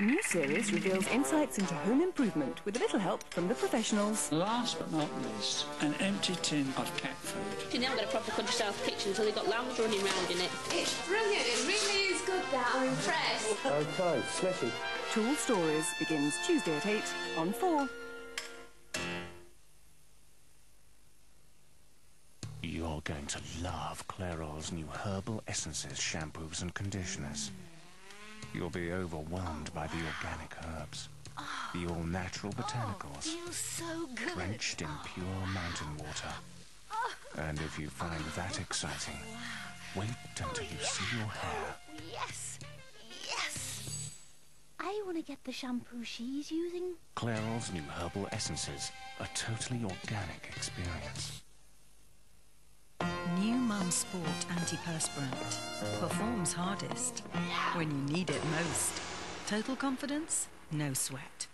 A new series reveals insights into home improvement with a little help from the professionals. Last but not least, an empty tin of cat food. You never got a proper country style kitchen until they got lambs running around in it. It's brilliant. It really is good, that. I'm impressed. Okay, smashing. True Stories begins Tuesday at 8 on 4. You're going to love Clairol's new herbal essences, shampoos and conditioners. You'll be overwhelmed by the organic herbs, the all-natural oh, botanicals, Feels so good. drenched in pure mountain water. Oh. And if you find that exciting, wait until you see your hair. Yes, yes. I want to get the shampoo she's using. Clairol's new herbal essences, a totally organic experience. New Mum Sport Antiperspirant. Performs hardest when you need it most. Total confidence, no sweat.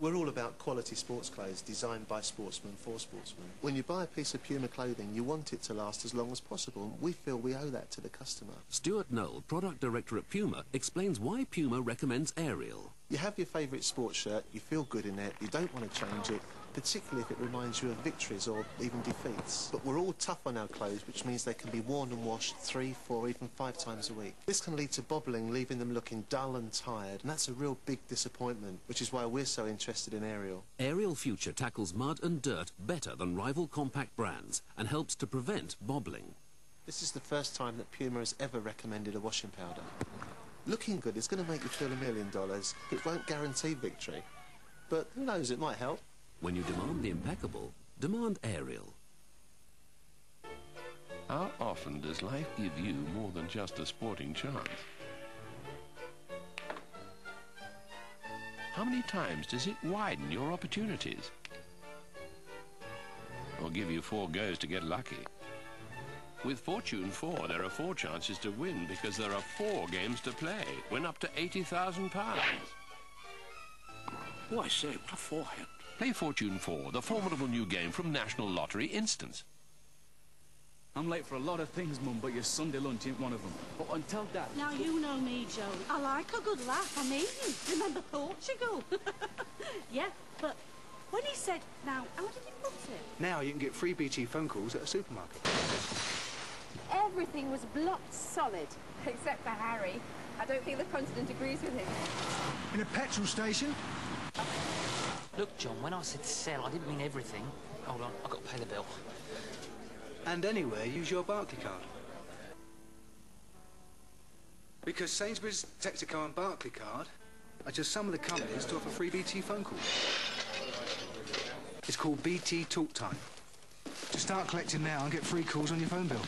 We're all about quality sports clothes designed by sportsmen for sportsmen. When you buy a piece of Puma clothing, you want it to last as long as possible. We feel we owe that to the customer. Stuart Knoll, product director at Puma, explains why Puma recommends Ariel. You have your favourite sports shirt, you feel good in it, you don't want to change it, particularly if it reminds you of victories or even defeats. But we're all tough on our clothes, which means they can be worn and washed three, four, even five times a week. This can lead to bobbling, leaving them looking dull and tired, and that's a real big disappointment, which is why we're so interested in Ariel. Ariel Future tackles mud and dirt better than rival compact brands and helps to prevent bobbling. This is the first time that Puma has ever recommended a washing powder. Looking good is going to make you feel a million dollars, it won't guarantee victory. But who knows, it might help. When you demand the impeccable, demand Ariel. How often does life give you more than just a sporting chance? How many times does it widen your opportunities? Or give you four goes to get lucky? With Fortune 4, there are four chances to win because there are four games to play. Win up to £80,000. Oh, I say, what a forehand. Play Fortune 4, the formidable new game from National Lottery Instants. I'm late for a lot of things, Mum, but your Sunday lunch ain't one of them. But until that... Now you know me, Joe. I like a good laugh. I mean, remember Portugal? yeah, but when he said, now, how did he put it? Now you can get free BT phone calls at a supermarket. Everything was blocked solid, except for Harry. I don't think the continent agrees with him. In a petrol station? Look, John, when I said sell, I didn't mean everything. Hold on, I've got to pay the bill. And anywhere, use your Barclaycard. Because Sainsbury's, Texaco and Barclaycard are just some of the companies to offer free BT phone calls. It's called BT Talk Time. Just start collecting now and get free calls on your phone bill.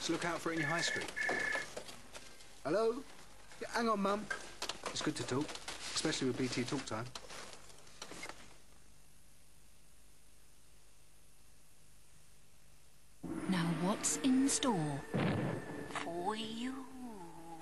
So look out for it in your high street. Hello? Yeah, hang on, Mum. It's good to talk, especially with BT Talk Time. Now what's in store for you?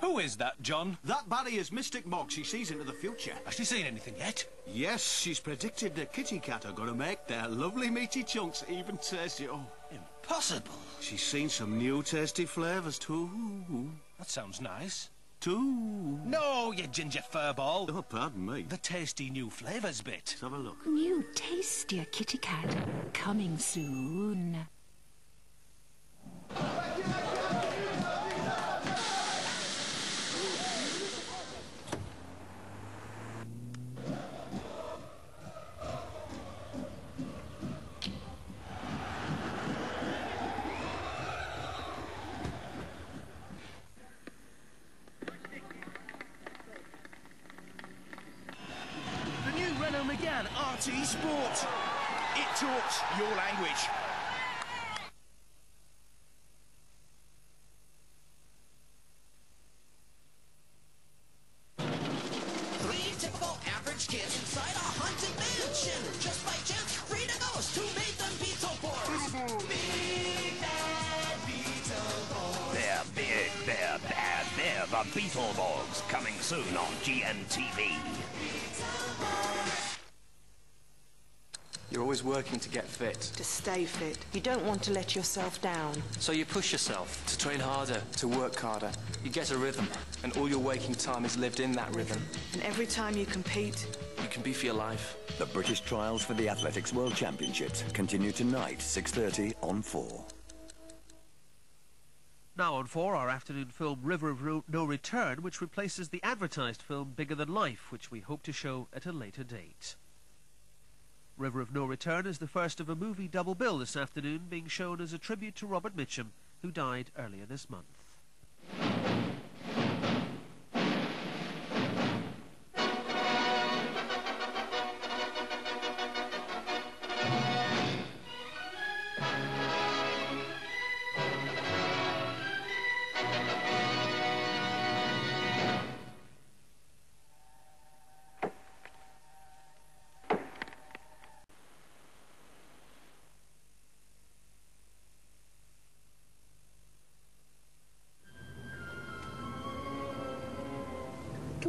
Who is that, John? That Barry is Mystic Mog. She sees into the future. Has she seen anything yet? Yes, she's predicted the Kitekat are going to make their lovely meaty chunks even tastier. Oh, impossible. She's seen some new tasty flavours too. That sounds nice. Too. No, you ginger furball. Oh, pardon me. The tasty new flavours bit. Let's have a look. New tastier Kitekat coming soon. They're the Beetleborgs, coming soon on GMTV. You're You're always working to get fit. To stay fit. You don't want to let yourself down. So you push yourself to train harder, to work harder. You get a rhythm, and all your waking time is lived in that rhythm. And every time you compete, You can be for your life. The British trials for the Athletics World Championships continue tonight, 6.30 on 4. Now on 4, our afternoon film River of No Return, which replaces the advertised film Bigger Than Life, which we hope to show at a later date. River of No Return is the first of a movie double bill this afternoon, being shown as a tribute to Robert Mitchum, who died earlier this month.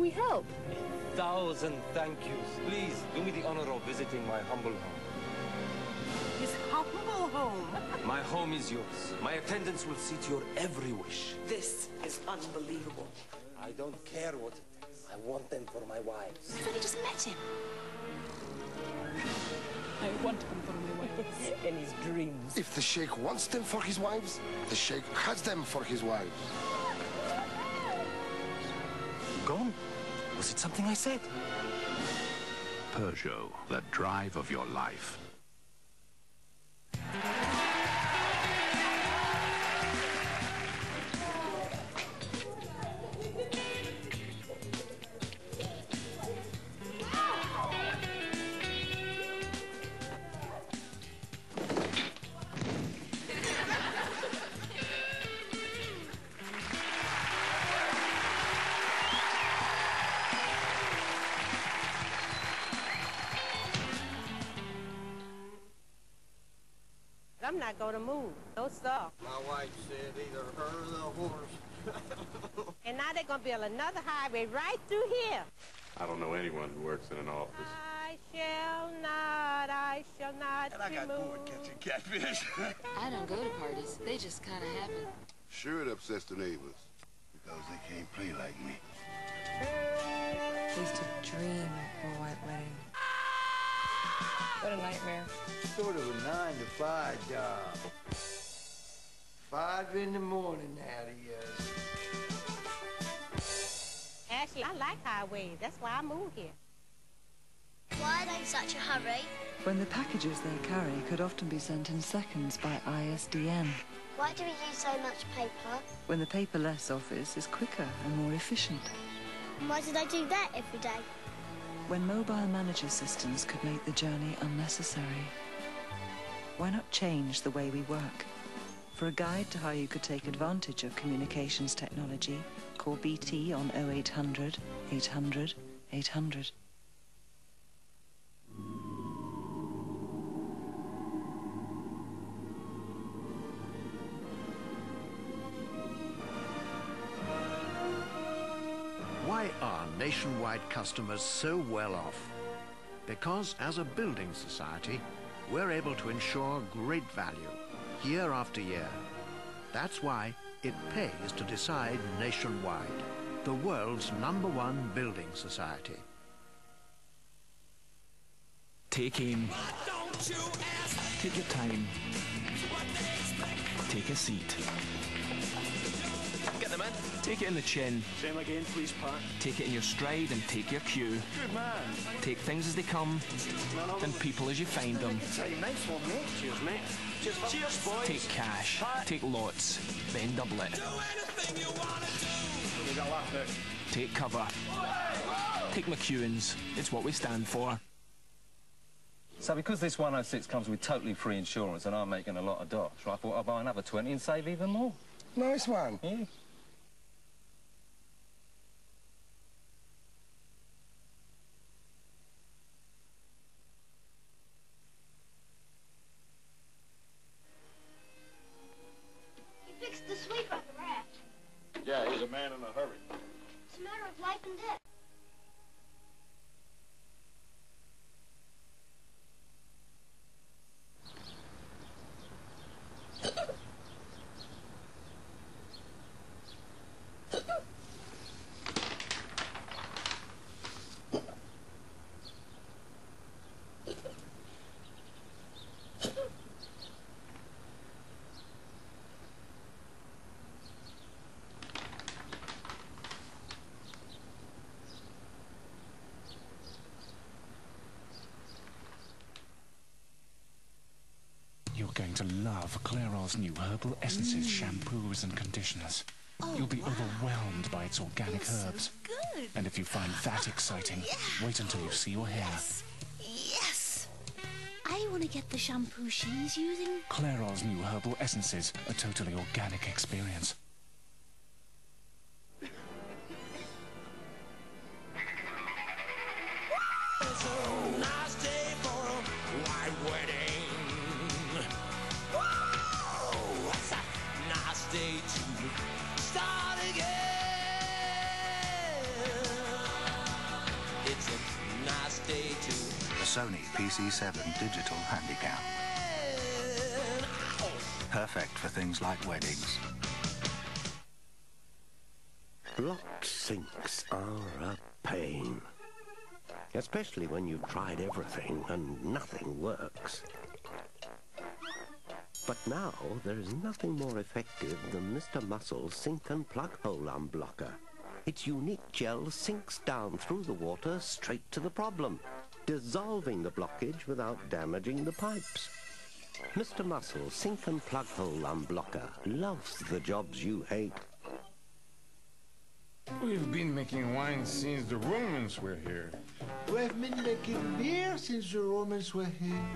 Can we help? Thousand thank yous. Please do me the honor of visiting my humble home. his humble home. My home is yours. My attendants will see to your every wish. This is unbelievable. I don't care what it is. I want them for my wives. I've only just met him. I want them for my wives. In his dreams. If the Sheikh wants them for his wives, the Sheikh has them for his wives. Gone? Was it something I said? Peugeot, the drive of your life. I'm not going to move. No, sir. My wife said either her or the horse. And now they're going to build another highway right through here. I don't know anyone who works in an office. I shall not, I shall not And I got remove. bored catching catfish. I don't go to parties. They just kind of happen. Sure, it upsets the neighbors because they can't play like me. I used to dream of a white wedding. What a nightmare. Sort of a nine to five job. Five in the morning out of here. Actually, I like highways. That's why I moved here. Why are they in such a hurry? when the packages they carry could often be sent in seconds by ISDN, Why do we use so much paper? when the paperless office is quicker and more efficient, And why do they do that every day? When mobile manager systems could make the journey unnecessary. Why not change the way we work? For a guide to how you could take advantage of communications technology, call BT on 0800 800 800. Why are nationwide customers so well off? Because as a building society, we're able to ensure great value year after year. That's why it pays to decide nationwide, the world's number one building society. Take aim. Take your time. Take a seat. Get the man. Take it in the chin. Same again, please, Pat. Take it in your stride and take your cue. Good man. Take things as they come and people as you find them. Nice one, mate. Cheers, mate. Cheers, Cheers boys. Take cash. Take lots. Then double it. Do anything We got laugh out. Take cover. Take McEwan's. It's what we stand for. So because this 106 comes with totally free insurance and I'm making a lot of dosh, I thought I'd buy another 20 and save even more. Nice one. Yeah. He fixed the sweeper at the raft. Yeah, he's a man in a hurry. It's a matter of life and death. Love Clairol's new herbal essences, mm. shampoos, and conditioners. Oh, You'll be wow. overwhelmed by its organic so herbs. good. And if you find that oh, exciting, wait until you see your hair. Yes! I want to get the shampoo she's using. Clairol's new herbal essences, a totally organic experience. Sony PC7 Digital Handycam. Perfect for things like weddings. Block sinks are a pain. Especially when you've tried everything and nothing works. But now there is nothing more effective than Mr. Muscle's sink and plug hole unblocker. Its unique gel sinks down through the water straight to the problem, dissolving the blockage without damaging the pipes. Mr. Muscle, sink and plug hole unblocker loves the jobs you hate. We've been making wine since the Romans were here. We've been making beer since the Romans were here.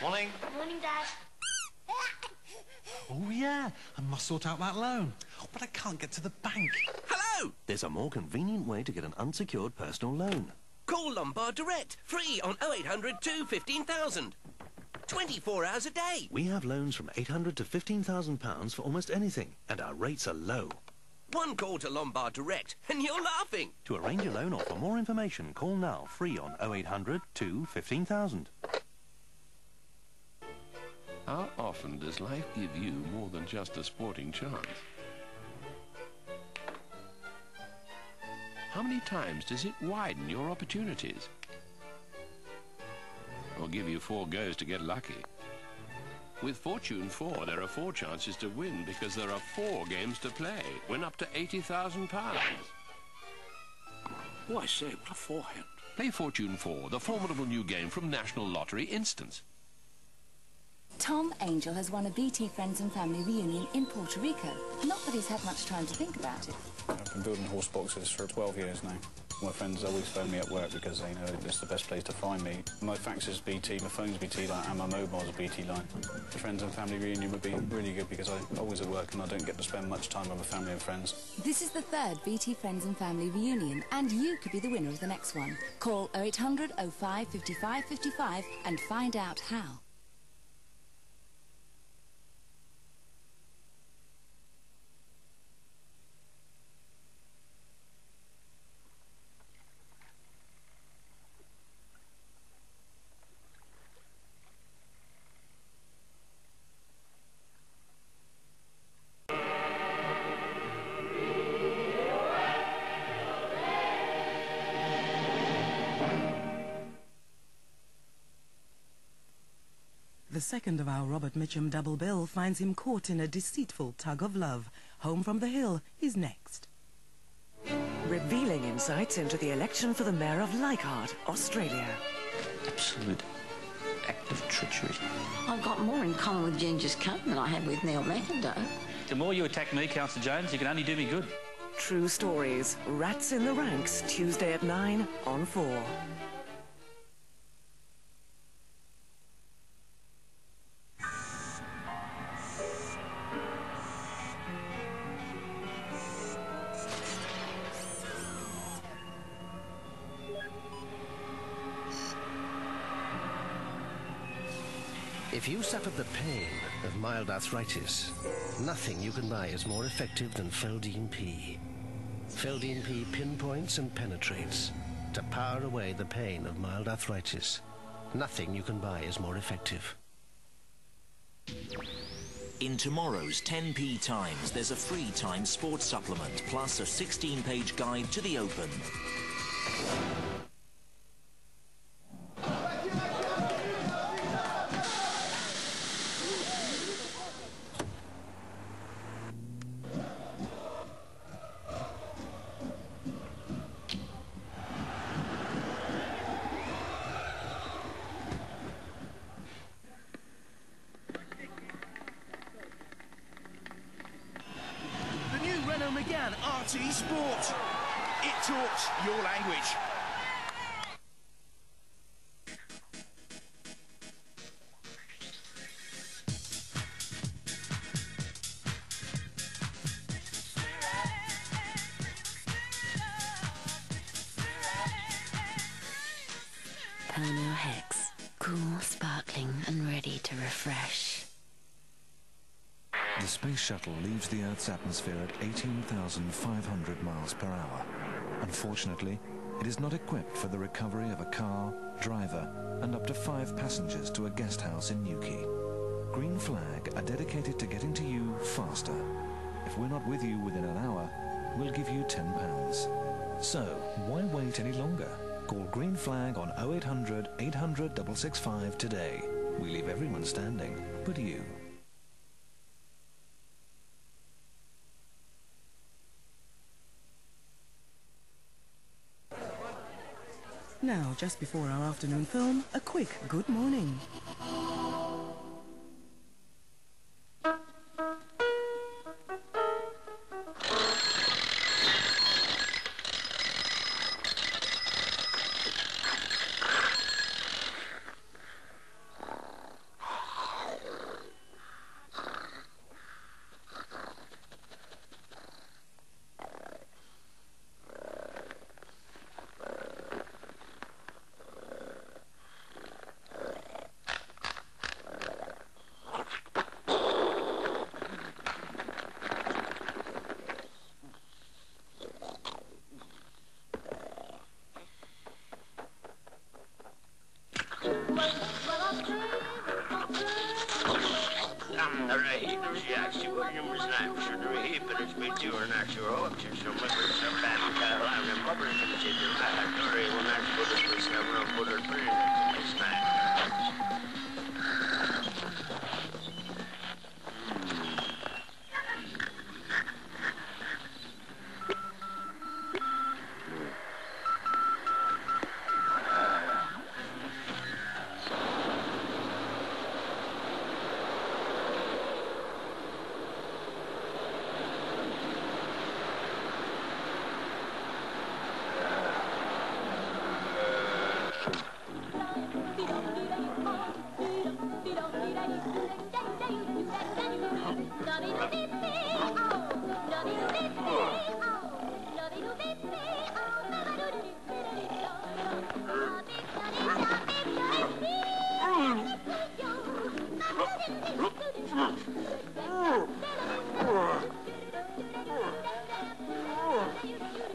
Morning. Morning, Dad. Oh, yeah. I must sort out that loan. But I can't get to the bank. Hello! There's a more convenient way to get an unsecured personal loan. Call Lombard Direct, free on 0800 215,000. 24 hours a day. We have loans from 800 to 15,000 pounds for almost anything, and our rates are low. One call to Lombard Direct, and you're laughing. To arrange a loan or for more information, call now, free on 0800 to 15,000. How often does life give you more than just a sporting chance? How many times does it widen your opportunities? Or give you four goes to get lucky? With Fortune 4, there are four chances to win because there are four games to play. Win up to £80,000. Oh, I say, what a forehand. Play Fortune 4, the formidable new game from National Lottery Instants. Tom Angel has won a BT Friends and Family reunion in Puerto Rico. Not that he's had much time to think about it. I've been building horse boxes for 12 years now. My friends always phone me at work because they know it's the best place to find me. My fax is BT, my phone's BT line, and my mobile's a BT line. The friends and family reunion would be really good because I'm always at work and I don't get to spend much time with my family and friends. This is the third BT Friends and Family reunion, and you could be the winner of the next one. Call 0800 05 55 55 and find out how. Second of our Robert Mitchum double bill finds him caught in a deceitful tug of love. Home from the Hill is next. Revealing insights into the election for the Mayor of Leichhardt, Australia. Absolute act of treachery. I've got more in common with Genghis Khan than I have with Neil McIndoe. The more you attack me, Councillor Jones, you can only do me good. True stories. Rats in the Ranks, Tuesday at 9 on 4. Pain of mild arthritis, nothing you can buy is more effective than Feldene P. Feldene P pinpoints and penetrates to power away the pain of mild arthritis. Nothing you can buy is more effective. In tomorrow's 10p Times, there's a free time sports supplement plus a 16-page guide to the Open. RT Sport. It talks your language. Space shuttle leaves the Earth's atmosphere at 18,500 miles per hour. Unfortunately, it is not equipped for the recovery of a car, driver, and up to five passengers to a guest house in Newquay. Green Flag are dedicated to getting to you faster. If we're not with you within an hour, we'll give you £10. So, why wait any longer? Call Green Flag on 0800 800 665 today. We leave everyone standing, but you. Now, just before our afternoon film, a quick good morning. Knife should reheat but it's been to an actual option so maybe some bad Carolina and public consider that Dory will not put it for several put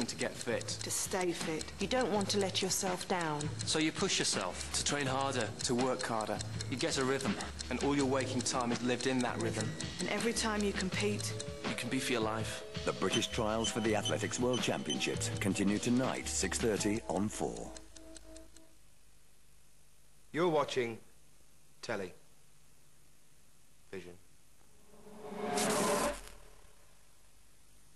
always working to get fit. To stay fit. You don't want to let yourself down. So you push yourself to train harder, to work harder. You get a rhythm, and all your waking time is lived in that rhythm. And every time you compete, You can be for your life. The British trials for the Athletics World Championships continue tonight, 6.30 on 4. You're watching telly. Vision.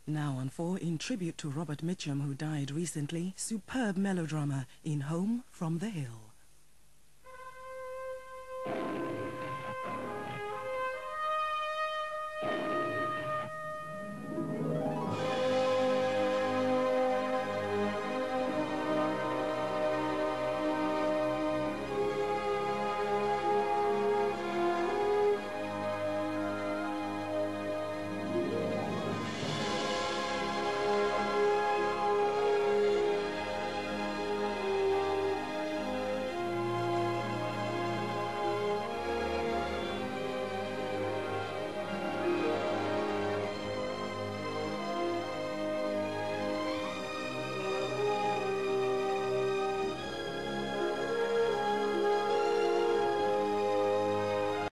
Now on 4, in tribute to Robert Mitchum, who died recently, superb melodrama in Home from the Hill.